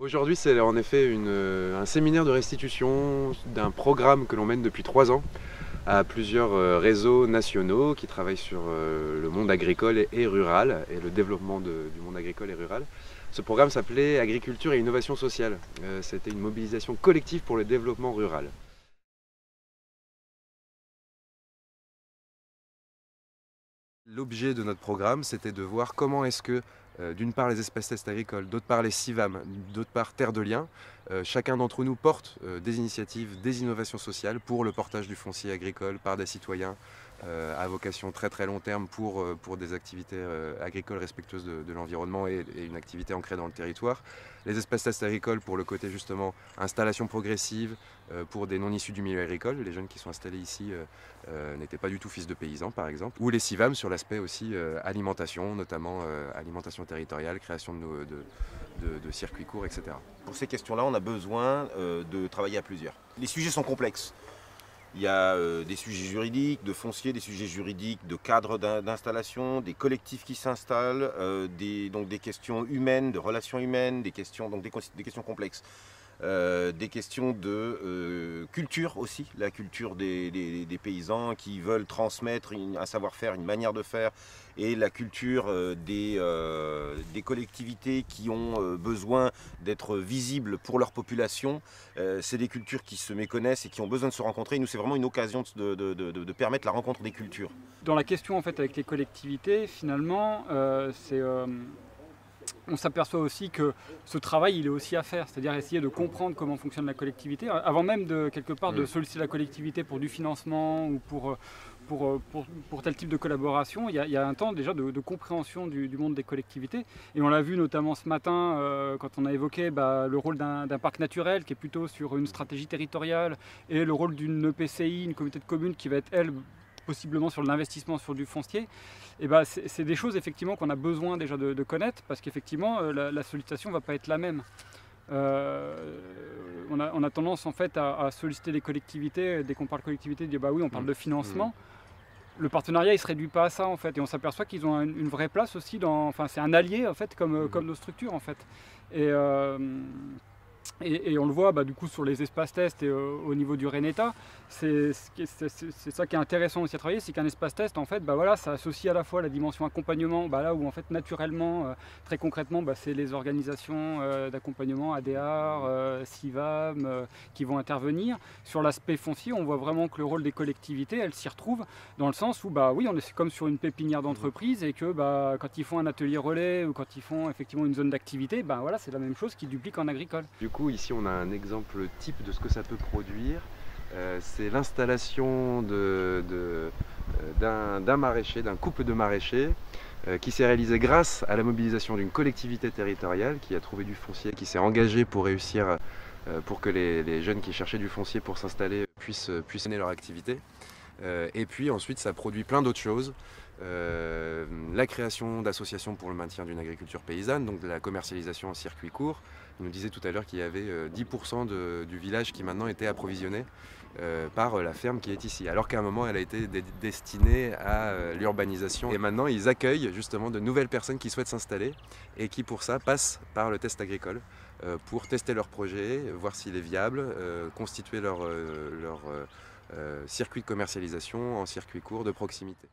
Aujourd'hui, c'est en effet un séminaire de restitution d'un programme que l'on mène depuis trois ans à plusieurs euh, réseaux nationaux qui travaillent sur euh, le monde agricole et rural et le développement du monde agricole et rural. Ce programme s'appelait Agriculture et innovation sociale. Euh, c'était une mobilisation collective pour le développement rural. L'objet de notre programme, c'était de voir comment est-ce que, euh, d'une part les espaces tests agricoles, d'autre part les CIVAM, d'autre part Terre de Liens, euh, chacun d'entre nous porte euh, des initiatives, des innovations sociales pour le portage du foncier agricole par des citoyens à vocation très très long terme pour, pour des activités agricoles respectueuses de, l'environnement et, une activité ancrée dans le territoire. Les espaces tests agricoles pour le côté justement installation progressive pour des non issus du milieu agricole, les jeunes qui sont installés ici euh, n'étaient pas du tout fils de paysans par exemple, ou les CIVAM sur l'aspect aussi euh, alimentation, notamment euh, alimentation territoriale, création de, circuits courts, etc. Pour ces questions-là, on a besoin de travailler à plusieurs. Les sujets sont complexes. Il y a des sujets juridiques, de foncier, des sujets juridiques, de cadres d'installation, des collectifs qui s'installent, des, donc des questions humaines, de relations humaines, donc des questions complexes. Euh, des questions de euh, culture aussi, la culture des, paysans qui veulent transmettre un savoir-faire, une manière de faire, et la culture euh, des, des, collectivités qui ont besoin d'être visibles pour leur population. c'est des cultures qui se méconnaissent et qui ont besoin de se rencontrer. nous, c'est vraiment une occasion de, de, permettre la rencontre des cultures. Dans la question en fait avec les collectivités, finalement, c'est on s'aperçoit aussi que ce travail, il est aussi à faire, c'est-à-dire essayer de comprendre comment fonctionne la collectivité, avant même de quelque part de mm. solliciter la collectivité pour du financement ou pour, pour, pour, tel type de collaboration. Il y a, un temps déjà de, compréhension du, monde des collectivités. Et on l'a vu notamment ce matin euh, quand on a évoqué bah, le rôle d'un parc naturel qui est plutôt sur une stratégie territoriale et le rôle d'une EPCI, une communauté de communes qui va être, elle, possiblement sur l'investissement sur du foncier, et bah, c'est des choses effectivement qu'on a besoin déjà de, connaître parce qu'effectivement euh, la, sollicitation ne va pas être la même. Euh, on, a, tendance en fait à, solliciter les collectivités, dès qu'on parle collectivité, de dire bah oui on parle de financement. Mmh. Le partenariat il se réduit pas à ça en fait et on s'aperçoit qu'ils ont une, vraie place aussi dans, enfin c'est un allié en fait comme, mmh. comme nos structures en fait. Et, euh, et, on le voit bah, du coup sur les espaces tests et euh, au niveau du Reneta, c'est ça qui est intéressant aussi à travailler, c'est qu'un espace test en fait, bah, voilà, ça associe à la fois la dimension accompagnement, bah, là où en fait naturellement, euh, très concrètement, bah, c'est les organisations euh, d'accompagnement, ADR, CIVAM, qui vont intervenir. Sur l'aspect foncier, on voit vraiment que le rôle des collectivités, elle s'y retrouve dans le sens où bah oui, on est comme sur une pépinière d'entreprise et que quand ils font un atelier relais ou quand ils font effectivement une zone d'activité, bah, voilà, c'est la même chose qui duplique en agricole. Du coup, ici on a un exemple type de ce que ça peut produire. Euh, c'est l'installation euh, d'un maraîcher, d'un couple de maraîchers euh, qui s'est réalisé grâce à la mobilisation d'une collectivité territoriale qui a trouvé du foncier, qui s'est engagée pour réussir, pour que les, jeunes qui cherchaient du foncier pour s'installer puissent, puissent leur activité. et puis ensuite ça produit plein d'autres choses. La création d'associations pour le maintien d'une agriculture paysanne, donc de la commercialisation en circuit court, on nous disait tout à l'heure qu'il y avait 10% euh, du village qui maintenant était approvisionné euh, par euh, la ferme qui est ici, alors qu'à un moment elle a été destinée à l'urbanisation. Et maintenant ils accueillent justement de nouvelles personnes qui souhaitent s'installer et qui pour ça passent par le test agricole pour tester leur projet, voir s'il est viable, constituer leur, leur circuit de commercialisation en circuit court de proximité.